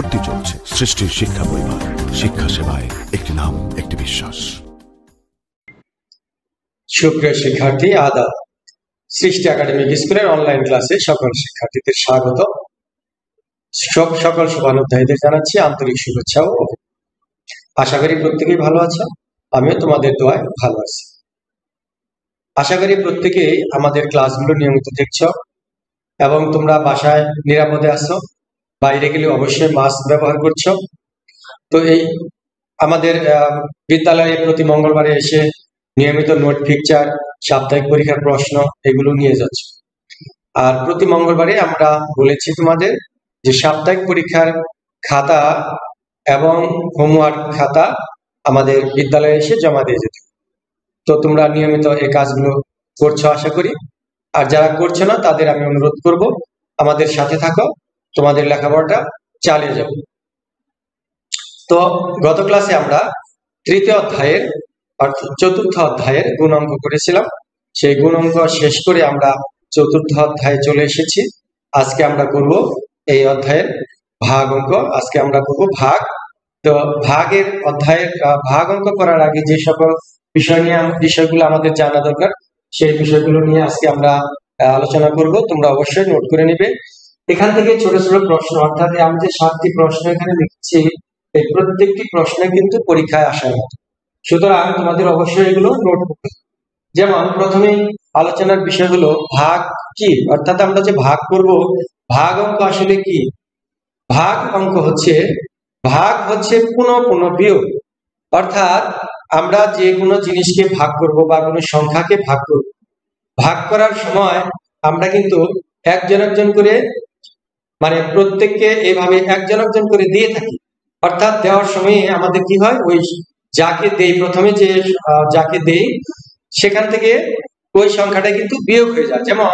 ভর্তি চলছে। সৃষ্টির শিক্ষা পরিবার, শিক্ষা সেবায় একটি নাম, একটি বিশ্বাস। সুপ্রিয় শিক্ষার্থী, আদাব। সৃষ্টি একাডেমিক স্কুলের অনলাইন ক্লাসে সকল শিক্ষার্থীদের স্বাগত। সব সকল শুভানুধ্যায়ীদের জানাচ্ছি আন্তরিক শুভেচ্ছা ও আশা করি প্রত্যেকেই ভালো আছো। আমিও তোমাদের দোয়ায় ভালো আছি। আশা করি প্রত্যেকেই আমাদের ক্লাসগুলো নিয়মিত দেখছ এবং তোমরা বাসায় নিরাপদে আছো। বাইরে গেলে অবশ্যই মাস্ক ব্যবহার করছ। তো এই আমাদের বিদ্যালয়ে প্রতি মঙ্গলবারে এসে নিয়মিত নোট পিকচার সাপ্তাহিক পরীক্ষার প্রশ্ন এগুলো নিয়ে যাচ্ছে। আর প্রতি মঙ্গলবারে আমরা বলেছি তোমাদের যে সাপ্তাহিক পরীক্ষার খাতা এবং হোমওয়ার্ক খাতা আমাদের বিদ্যালয়ে এসে জমা দিয়ে যেতে তো তোমরা নিয়মিত এই কাজগুলো করছ আশা করি। আর যারা করছ না, তাদের আমি অনুরোধ করব, আমাদের সাথে থাকো। তোমাদের লেখাপড়াটা চালিয়ে যাব। তো গত ক্লাসে আমরা তৃতীয় অধ্যায়ের অর্থাৎ চতুর্থ অধ্যায়ের গুণ অঙ্ক করেছিলাম। সেই গুণ অঙ্ক শেষ করে আমরা চতুর্থ অধ্যায়ে চলে এসেছি। আজকে আমরা করব এই অধ্যায়ের ভাগ অঙ্ক। আজকে আমরা করব ভাগ। তো ভাগের অধ্যায়ের ভাগ অঙ্ক করার আগে যে সকল বিষয় নিয়ে, বিষয়গুলো আমাদের জানা দরকার, সেই বিষয়গুলো নিয়ে আজকে আমরা আলোচনা করব। তোমরা অবশ্যই নোট করে নিবে। এখান থেকে ছোট ছোট প্রশ্ন, অর্থাৎ আমি যে সাতটি প্রশ্ন এখানে লিখছি, এই প্রত্যেকটি প্রশ্নে কিন্তু পরীক্ষায় আসার মতো। সুতরাং তোমাদের অবশ্যই এগুলো নোট করতে যেমন, প্রথমেই আলোচনার বিষয় হলো ভাগ কি? অর্থাৎ আমরা যে ভাগ করব, ভাগ অঙ্ক আসলে কি? ভাগ অঙ্ক হচ্ছে, ভাগ হচ্ছে পুনঃ পুনঃ বিয়োগ অর্থাৎ আমরা যে কোনো জিনিসকে ভাগ করব বা কোনো সংখ্যাকে ভাগ করব। ভাগ করার সময় আমরা কিন্তু একজন একজন করে মানে প্রত্যেককে এভাবে একজন একজন করে দিয়ে থাকি। অর্থাৎ দেওয়ার সময় আমাদের কি হয়? ওই যাকে দেই, প্রথমে যে যাকে দেই, সেখান থেকে ওই সংখ্যাটা কিন্তু বিয়োগ হয়ে যায়। যেমন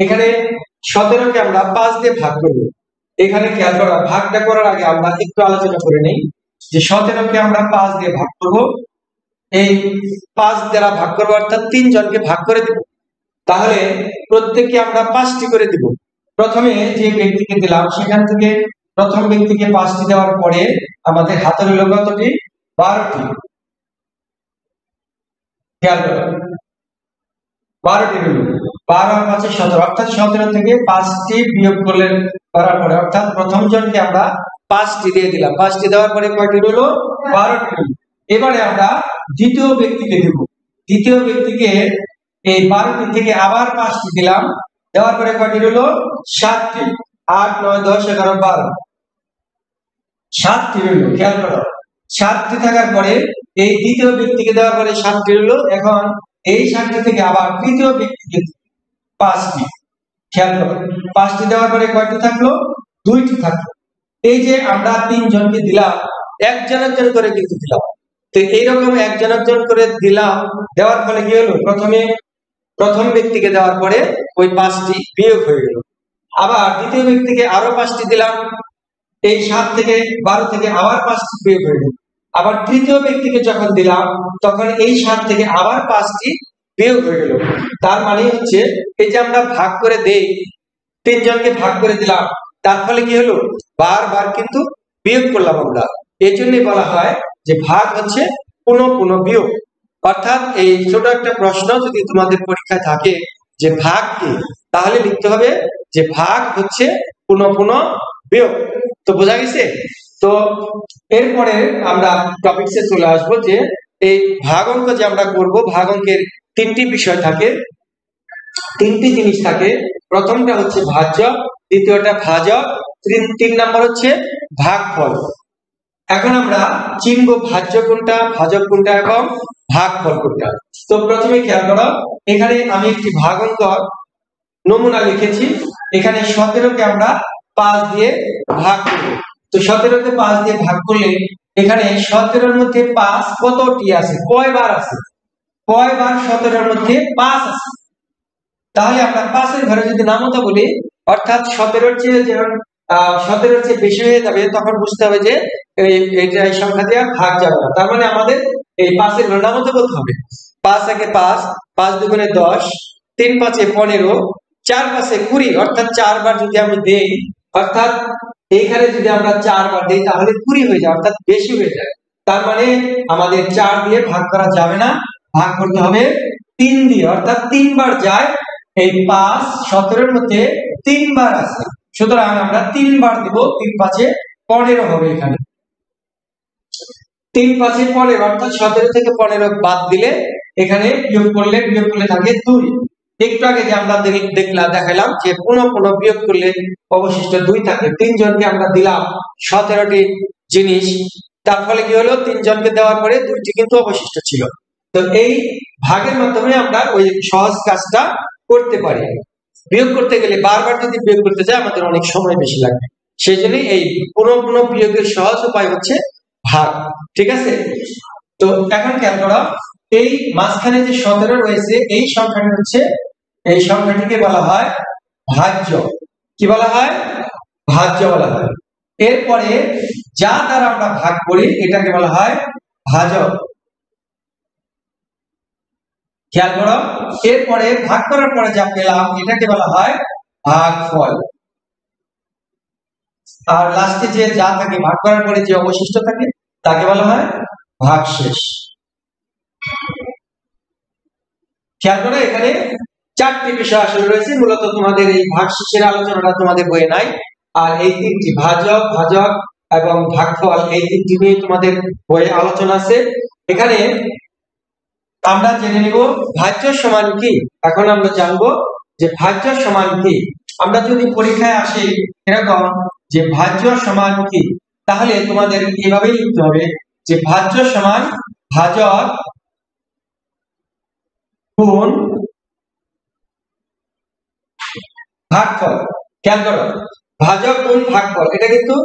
এখানে সতেরোকে আমরা পাঁচ দিয়ে ভাগ করব। এখানে খেয়াল করা, ভাগটা করার আগে আমরা একটু আলোচনা করে নিই যে সতেরোকে আমরা পাঁচ দিয়ে ভাগ করব। এই পাঁচ দ্বারা ভাগ করব, অর্থাৎ তিনজনকে ভাগ করে দিব। তাহলে প্রত্যেককে আমরা পাঁচটি করে দিব। প্রথমে যে ব্যক্তিকে দিলাম, সেখান থেকে প্রথম ব্যক্তিকে পাঁচটি দেওয়ার পরে আমাদের হাতের হলো কতটি? বারোটি। বারোটি হল বারো আর পাঁচে, সতেরো। অর্থাৎ সতেরো থেকে পাঁচটি বিয়োগ করলেন, করার পরে অর্থাৎ প্রথম জনকে আমরা পাঁচটি দিয়ে দিলাম। পাঁচটি দেওয়ার পরে কয়টি হলো বারোটি হলো এবারে আমরা দ্বিতীয় ব্যক্তিকে দেব। দ্বিতীয় ব্যক্তিকে এই বারোটি থেকে আবার পাঁচটি দিলাম। দেওয়ার পরে কয়টি হলো সাতটি। আট, নয়, দশ, এগারো, বারো। সাতটি হলো খেয়াল করো। সাতটি থাকার পরে এই দ্বিতীয় ব্যক্তিকে দেওয়ার পরে সাতটি হলো এখন এই সাতটি থেকে আবার তৃতীয় ব্যক্তিকে পাঁচটি। খেয়াল করো। পাঁচটি দেওয়ার পরে কয়টি থাকল? দুইটি থাকল। এই যে আমরা তিনজনকে দিলাম, একজন একজন করে কিন্তু দিলাম। তো এইরকম একজন একজন করে দিলাম, দেওয়ার ফলে কি হলো? প্রথমে প্রথম ব্যক্তিকে দেওয়ার পরে ওই পাঁচটি বিয়োগ হয়ে গেল। আবার দ্বিতীয় ব্যক্তিকে আরও পাঁচটি দিলাম। এই সাত থেকে বারো থেকে আবার পাঁচটি বিয়োগ হয়ে গেল। আবার তৃতীয় ব্যক্তিকে যখন দিলাম, তখন এই সাত থেকে আবার পাঁচটি বিয়োগ হয়ে গেল। তার মানে হচ্ছে, এই যে আমরা ভাগ করে দেই, তিনজনকে ভাগ করে দিলাম, তার ফলে কি হলো? বারবার কিন্তু বিয়োগ করলাম আমরা। এই জন্যই বলা হয় যে ভাগ হচ্ছে পুনঃ পুনঃ বিয়োগ। অর্থাৎ এই ছোট একটা প্রশ্ন যদি তোমাদের পরীক্ষায় থাকে যে ভাগ কি, তাহলে লিখতে হবে যে ভাগ হচ্ছে পুনঃ পুনঃ বিয়োগ। তো বোঝা গেছে? তো এরপরে আমরা টপিকসে চলে আসব যে এই ভাগ অঙ্ক যে আমরা করব, ভাগ অঙ্কের তিনটি বিষয় থাকে, তিনটি জিনিস থাকে। প্রথমটা হচ্ছে ভাজ্য, দ্বিতীয়টা ভাজক তিন নম্বর হচ্ছে ভাগফল। এখন আমরা চিনব ভাজ্য কোনটা, ভাজক কোনটা এবং ভাগফল কোনটা। তো প্রথমে খেয়াল করো, এখানে আমি একটি ভাগ অঙ্ক নমুনা লিখেছি, এখানে সতেরোকে আমরা পাঁচ দিয়ে ভাগ করব। তো সতেরোকে পাঁচ দিয়ে ভাগ করলে এখানে সতেরোর মধ্যে পাঁচ কতটি আছে? কয়বার আছে? কয়বার সতেরোর মধ্যে পাঁচ আছে? তাহলে আমরা পাঁচের ঘরে যদি নামতা বলি, অর্থাৎ সতেরোর চেয়ে যেমন সতেরোর চেয়ে বেশি হয়ে যাবে, তখন বুঝতে হবে যে এইটা এই সংখ্যা দিয়ে ভাগ যাবে না। তার মানে আমাদের এই পাঁচের নামতা বলতে হবে। পাঁচ একে পাঁচ পাঁচ দুগুণে দশ, তিন পাঁচে পনেরো, চার পাঁচে কুড়ি, অর্থাৎ চারবার যদি আমি দেই, অর্থাৎ এইখানে যদি আমরা চারবার দিই, তাহলে কুড়ি হয়ে যায়, অর্থাৎ বেশি হয়ে যায়। তার মানে আমাদের চার দিয়ে ভাগ করা যাবে না, ভাগ করতে হবে তিন দিয়ে, অর্থাৎ তিনবার যায়, এই পাঁচ সতেরোর মধ্যে তিনবার আছে সুতরাং আমরা তিনবার দিব, তিন পাঁচে পনেরো হবে এখানে। তিন পাঁচে পনেরো, অর্থাৎ সতেরো থেকে পনেরো বাদ দিলে এখানে বিয়োগ করলে বিয়োগ করলে থাকে দুই। একটু আগে যে আমরা দেখলাম দেখালাম যে পুনঃ পুনঃ বিয়োগ করলে অবশিষ্ট দুই থাকে। তিনজনকে আমরা দিলাম সতেরোটি জিনিস, তার ফলে কি হলো? তিনজনকে দেওয়ার পরে দুইটি কিন্তু অবশিষ্ট ছিল। তো এই ভাগের মাধ্যমে আমরা ওই সহজ কাজটা করতে পারি। বিয়োগ করতে গেলে বারবার যদি বিয়োগ করতে যাই আমাদের অনেক সময় বেশি লাগবে। সেই জন্য এই পুনঃ পুনঃ বিয়োগের সহজ উপায় হচ্ছে ভাগ, ঠিক আছে? তো এখন খেয়াল করো, এই মাঝখানে যে সতেরো রয়েছে, এই সংখ্যাটি হচ্ছে, এই সংখ্যাটিকে বলা হয় ভাজ্য। কি বলা হয়? ভাজ্য বলা হয়। এরপরে যা দ্বারা আমরা ভাগ করি, এটাকে বলা হয় ভাজক। খেয়াল করো, এরপরে ভাগ করার পরে যা পেলাম, এটাকে বলা হয় ভাগফল। আর লাস্টে যে যা থাকে, ভাগ করার পরে যে অবশিষ্ট থাকে, তাকে বলা হয় ভাগশেষ। খেয়াল করো, এখানে চারটি বিষয় আসলে রয়েছে, মূলত তোমাদের এই ভাগশেষের আলোচনাটা তোমাদের বইয়ে নাই। আর এই তিনটি, ভাজক ভাজক এবং ভাগফল, এই তিনটি নিয়ে তোমাদের বইয়ে আলোচনা আছে। এখানে আমরা জেনে নিব ভাজ্য সমান কি? এখন আমরা জানব যে ভাজ্য সমান কি। আমরা যদি পরীক্ষায় আসি এরকম যে ভাজ্য সমান কি, তাহলে তোমাদের এভাবেই লিখতে হবে যে ভাজ্য সমান ভাজক গুণ ভাগফল। খেয়াল করো, ভাজক গুণ ভাগফল, এটা কিন্তু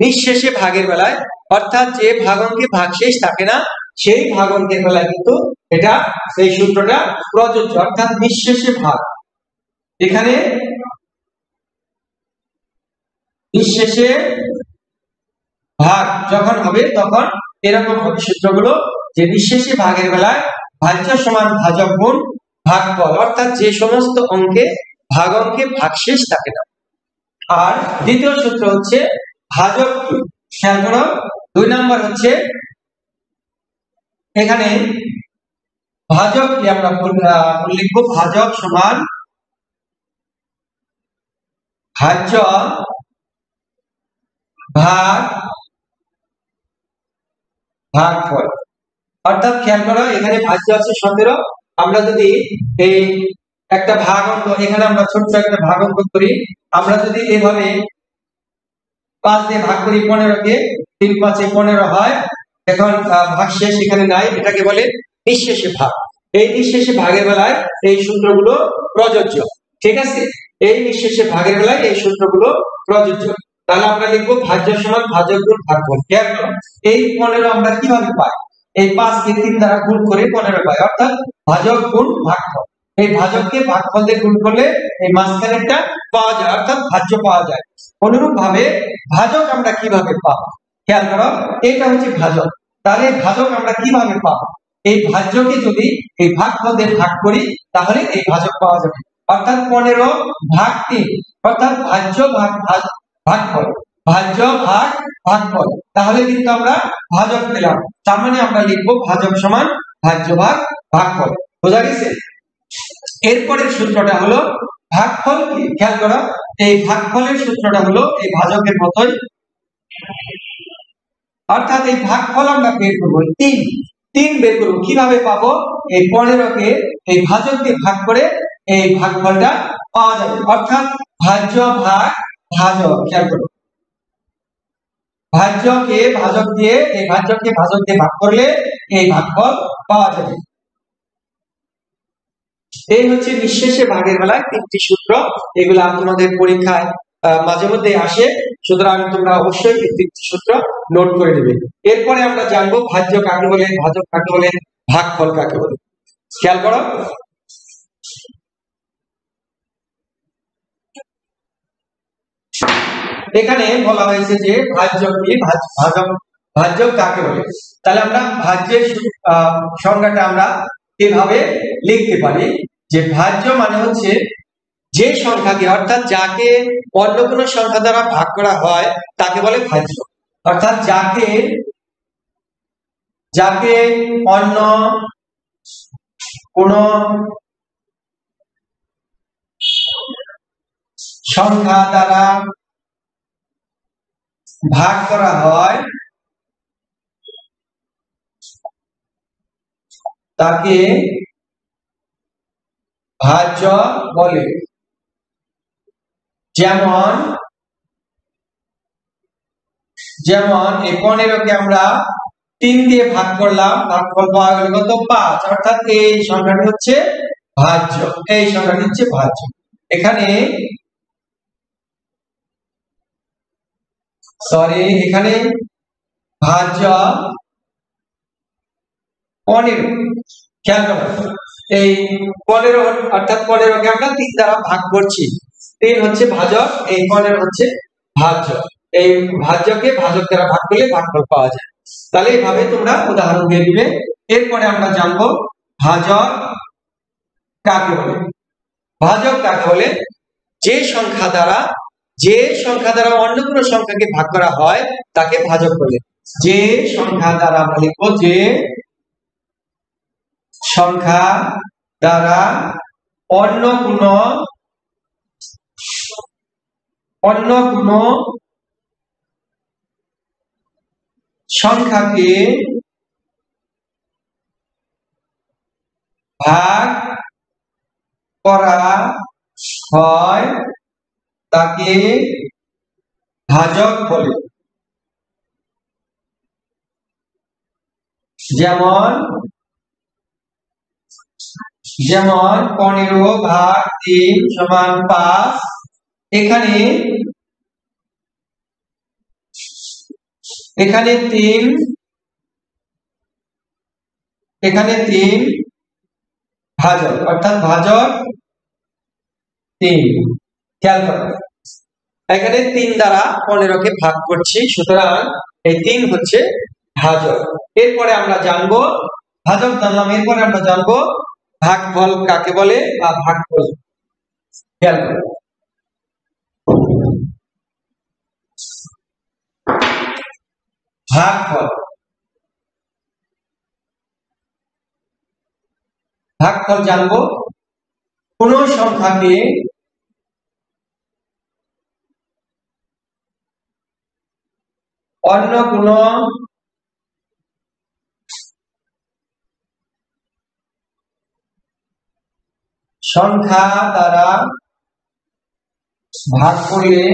নিঃশেষে ভাগের বেলায়। অর্থাৎ যে ভাগঙ্কে ভাগশেষ থাকে না, সেই ভাগনকে বেলায় কিন্তু এটা সেই সূত্রটা প্রযোজ্য, অর্থাৎ নিঃশেষে ভাগ। এখানে নিঃশেষে ভাগ যখন হবে, তখন এরকম হবে সূত্রগুলো যে নিঃশেষে ভাগের বেলায় ভাজ্য সমান ভাজক গুণ ভাগফল, অর্থাৎ যে সমস্ত অঙ্কে ভাগ অঙ্কে ভাগশেষ থাকে না। আর দ্বিতীয় সূত্র হচ্ছে ভাজক খেয়াল করো, দুই নম্বর হচ্ছে এখানে ভাজক কি আমরা লিখব, ভাজক সমান ভাজ্য ভাগ ভাগফল। অর্থাৎ খেয়াল করো, এখানে ভাজ্য আছে সতেরো, আমরা যদি এই একটা ভাগ অঙ্ক, এখানে আমরা ছোট্ট একটা ভাগ অঙ্ক করি, আমরা যদি এভাবে পাঁচ দিয়ে ভাগ করি পনেরোকে, তিন পাঁচে পনেরো হয়, এখন ভাগ শেষ এখানে নাই, এটাকে বলে নিঃশেষে ভাগ। এই নিঃশেষে ভাগের বেলায় এই সূত্রগুলো প্রযোজ্য। ঠিক আছে? এই নিঃশেষে ভাগের বেলায় এই সূত্রগুলো প্রযোজ্য। তাহলে আমরা লিখব ভাজ্য সমান ভাজক গুণ ভাগফল। খেয়াল এই পনেরো আমরা কীভাবে পাই? এই পাঁচকে তিন দ্বারা গুণ করে পনেরো পাই, অর্থাৎ ভাজক গুণ ভাগফল। এই ভাজককে ভাগফল দিয়ে গুণ করলে এই মাঝখানেরটা পাওয়া যায়, অর্থাৎ ভাজ্য পাওয়া যায়। অনুরূপ ভাবে ভাজক আমরা কীভাবে পাবো? খেয়াল করো, এটা হচ্ছে ভাজক। তাহলে ভাজক আমরা কীভাবে পাবো? এই ভাজ্যকে যদি এই ভাগফল দিয়ে ভাগ করি, তাহলে এই ভাজক পাওয়া যাবে। অর্থাৎ পনেরো ভাগ তিন, অর্থাৎ ভাজ্য ভাগ ভাগ ভাগফল ভাজ্য ভাগ ভাগফল তাহলে কিন্তু আমরা ভাজক পেলাম। তার মানে আমরা লিখব ভাজক সমান ভাজ্য ভাগ ভাগফল বোঝা গেছে? এরপরের সূত্রটা হলো ভাগফল কি? খেয়াল করো, এই ভাগফলের সূত্রটা হলো এই ভাজকের মতোই। অর্থাৎ এই ভাগফল আমরা বের করব তিন। তিন বের করব। কীভাবে পাবো? এই পনেরোকে এই ভাজক দিয়ে ভাগ করে এই ভাগফলটা পাওয়া যাবে। অর্থাৎ ভাজ্য ভাগ ভাজক, খেয়াল করো। ভাজ্যকে ভাজক দিয়ে, এই ভাজ্যকে ভাজক দিয়ে ভাগ করলে এই ভাগফল পাওয়া যাবে। এই হচ্ছে নিঃশেষে ভাগের বেলায় তিনটি সূত্র। এগুলো তোমাদের পরীক্ষায় মাঝে মধ্যে আসে। সুতরাং তোমরা অবশ্যই এই তিনটি সূত্র নোট করে নেবে। এরপরে আমরা জানব ভাজ্য কাকে বলে, ভাজক কাকে বলে, ভাগফল কাকে বলে। খেয়াল করো। এখানে বলা হয়েছে যে ভাজ্য কি? ভাজ- ভাজক ভাজ্য কাকে বলে? তাহলে আমরা ভাজ্যের সংজ্ঞাটা আমরা এভাবে লিখতে পারি যে ভাজ্য মানে হচ্ছে যে সংখ্যাকে, অর্থাৎ যাকে অন্য কোনো সংখ্যা দ্বারা ভাগ করা হয়, তাকে বলে ভাজ্য অর্থাৎ যাকে যাকে অন্য কোন সংখ্যা দ্বারা ভাগ করা হয়, তাকে ভাজ্য বলে। যেমন যেমন এই পনেরোকে আমরা তিন দিয়ে ভাগ করলাম ভাগফল পাওয়া গেল কত? পাঁচ। অর্থাৎ এই সংখ্যাটি হচ্ছে ভাজ্য। এই সংখ্যাটি হচ্ছে ভাজ্য। এখানে সরি এখানে ভাজ্য পনেরো। খেয়াল করো। এই পনেরো, অর্থাৎ পনেরোকে আমরা তিন দ্বারা ভাগ করছি। তিন হচ্ছে ভাজক, এই পনেরো হচ্ছে ভাজ্য। এই ভাজ্যকে ভাজক দ্বারা ভাগ করলে ভাগফল পাওয়া যায়। তাহলে এইভাবে তোমরা উদাহরণ দিয়ে দিবে। এরপরে আমরা ভাজক কাকে বলে? ভাজক কাকে বলে? যে সংখ্যা দ্বারা, যে সংখ্যা দ্বারা অন্য কোনো সংখ্যাকে ভাগ করা হয়, তাকে ভাজক বলে। যে সংখ্যা দ্বারা বলিব যে সংখ্যা দ্বারা অন্য কোন অন্য কোন সংখ্যাকে ভাগ করা হয় তাকে ভাজক বলে। যেমন যেমন পনেরো ভাগ তিন সমান পাঁচ এখানে এখানে তিন এখানে তিন ভাজক, অর্থাৎ ভাজক তিন। খেয়াল করো। এখানে তিন দ্বারা পনেরোকে ভাগ করছি, সুতরাং এই তিন হচ্ছে ভাজক। এরপরে আমরা জানব ভাজক জানলাম এরপরে আমরা জানব ভাগফল কাকে বলে বা ভাগফল। খেয়াল করো। ভাগফল ভাগফল জানব। কোন সংখ্যাকে অন্য কোন সংখ্যা দ্বারা ভাগ করলে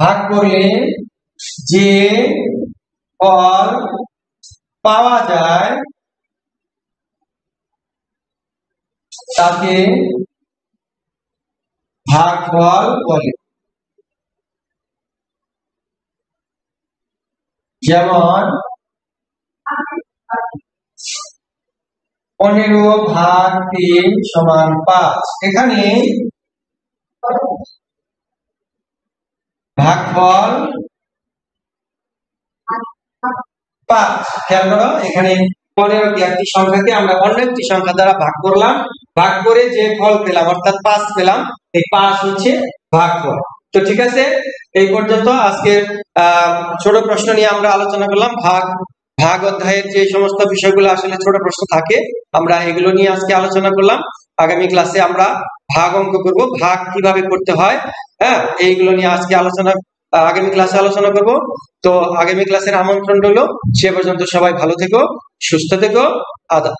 ভাগ করলে যে ফল পাওয়া যায়, তাকে ভাগফল বলে। যেমন পনেরো ভাগ তিন সমান পাঁচ। এখানে ভাগফল পাঁচ। খেয়াল করো, এখানে পনেরো কি একটি সংখ্যাকে আমরা অন্য একটি সংখ্যা দ্বারা ভাগ করলাম। ভাগ করে যে ফল পেলাম, অর্থাৎ পাঁচ পেলাম, এই পাঁচ হচ্ছে ভাগফল। তো ঠিক আছে? এই পর্যন্ত আজকের ছোট প্রশ্ন নিয়ে আমরা আলোচনা করলাম। ভাগ ভাগ অধ্যায়ের যে সমস্ত বিষয়গুলো আসলে ছোট প্রশ্ন থাকে, আমরা এগুলো নিয়ে আজকে আলোচনা করলাম। আগামী ক্লাসে আমরা ভাগ অঙ্ক করব, ভাগ কীভাবে করতে হয় হ্যাঁ এইগুলো নিয়ে আজকে আলোচনা আগামী ক্লাসে আলোচনা করব। তো আগামী ক্লাসের আমন্ত্রণ রইল, সে পর্যন্ত সবাই ভালো থেকো, সুস্থ থেকো, আদা